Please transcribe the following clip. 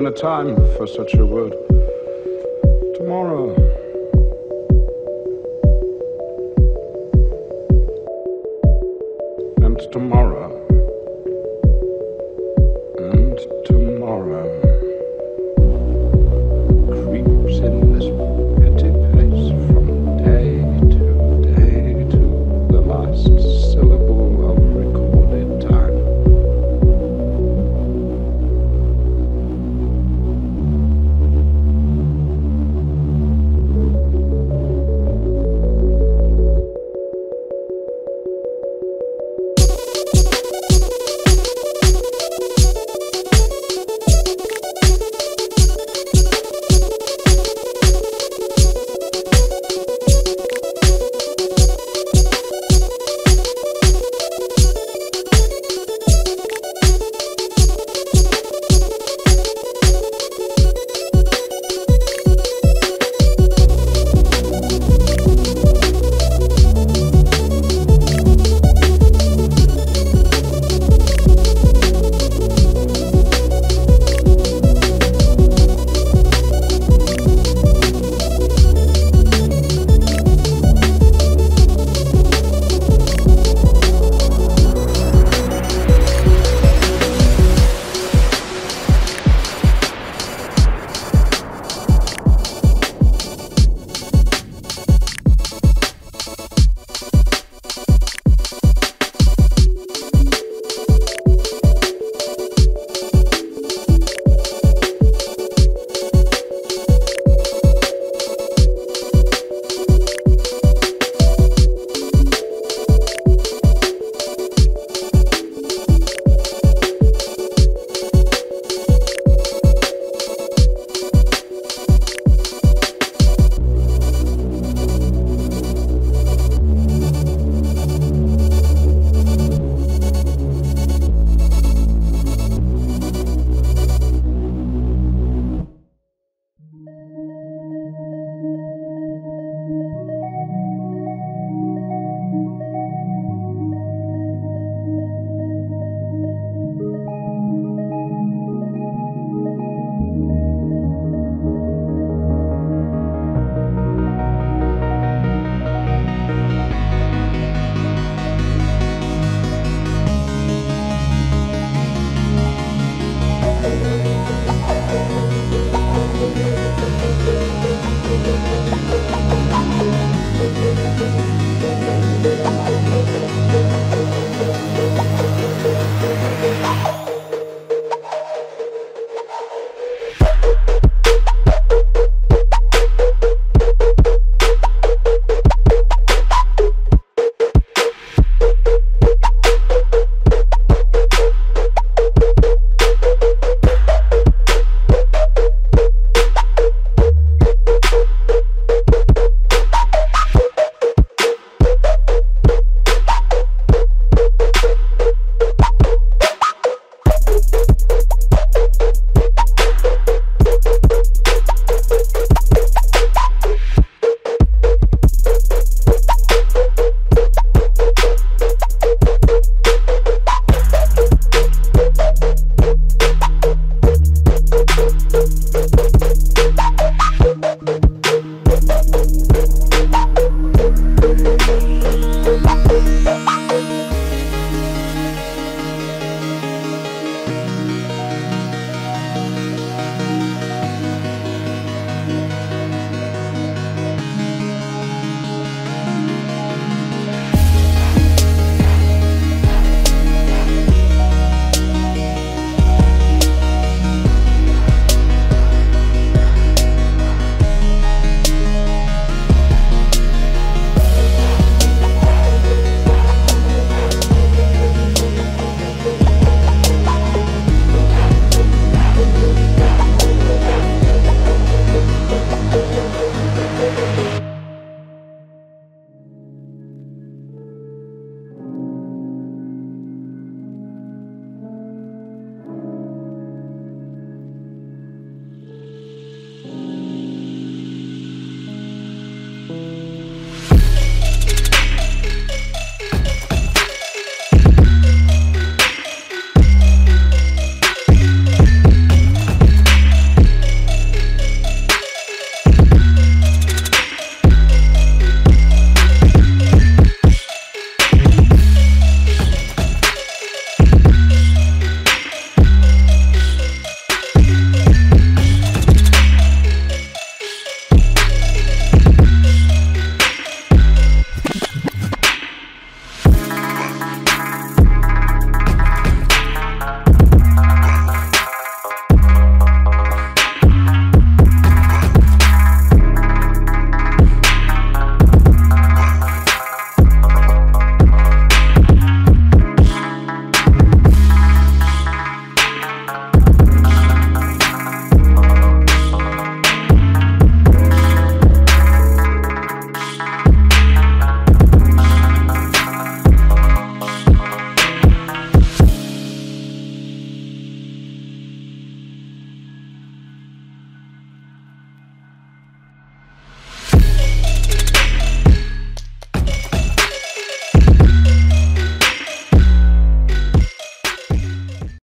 been a time for such a word. Tomorrow. And tomorrow.